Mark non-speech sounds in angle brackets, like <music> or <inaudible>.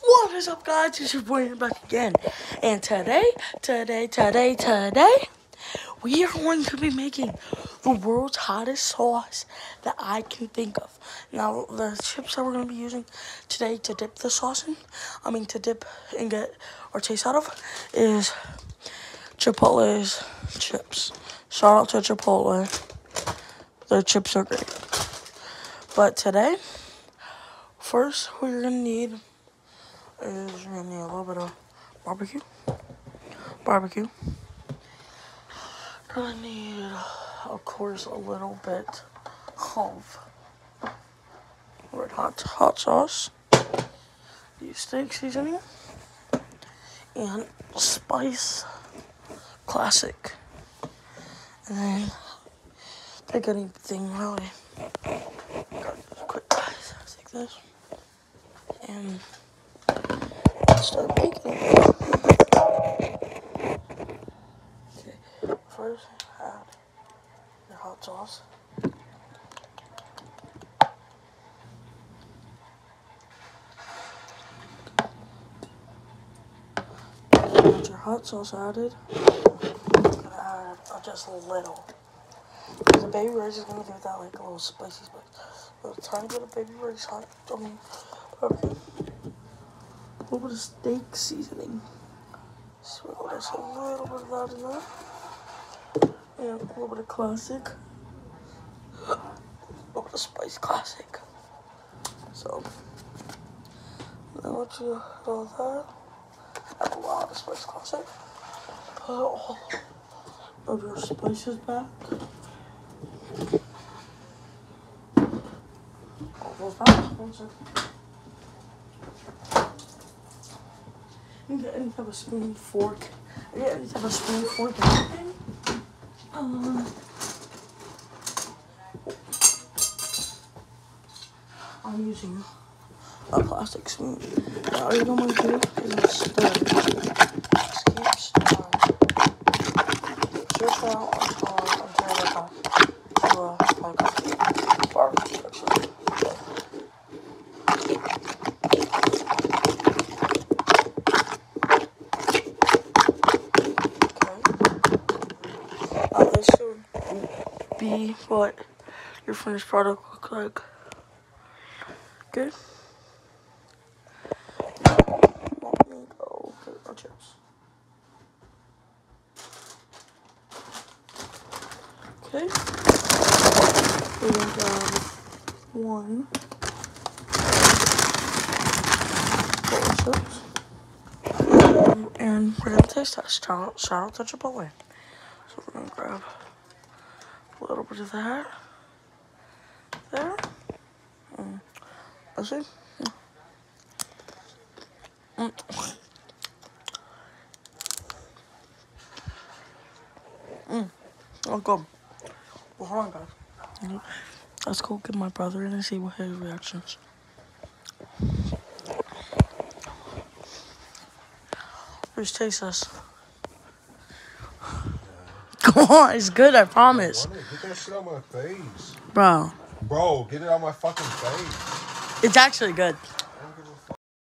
What is up, guys? It's your boy back again. And today, today, today, today, we are going to be making the world's hottest sauce that I can think of. Now, the chips that we're going to be using today to dip the sauce in, I mean, to dip and get our taste out of, is Chipotle's chips. Shout out to Chipotle. Their chips are great. But today, first, you're going to need is gonna need a little bit of barbecue. Barbecue. Gonna need, of course, a little bit of red hot hot sauce, beef steak seasoning, and spice classic. And then take anything really. Got quick. Take this and start baking it. Okay, first add your hot sauce. Get your hot sauce added. Add uh, just a little. The baby rice is gonna give that like a little spicy spice. A tiny bit of baby rice hot. I mean, okay little bit of steak seasoning. Sprinkle just a little bit of that in there. And a little bit of classic. A little bit of spice classic. So, now once you do that, add a lot of spice classic. Put all of your spices back. All those back. One second. Get any type of spoon, fork. I any type of spoon, fork, anything. Uh, I'm using a plastic spoon. All you don't want to do is just stir. Just keep stirring. Stir out until, until like a, to a, like a barbecue texture. Uh, this should be what your finished product looks like. Good. Chips. Okay. We're gonna one. And we're gonna taste test. Shout out, shout out to Chipotle. So we're gonna grab a little bit of that there. Mm. Let's see. Mm. Mm. Oh, good. Well, hold on, guys. Let's go get my brother in and see what his reaction is. Just taste this. <laughs> Come on, it's good, I promise. Get that shit on my face. Bro, Bro, get it on my fucking face. it's actually good.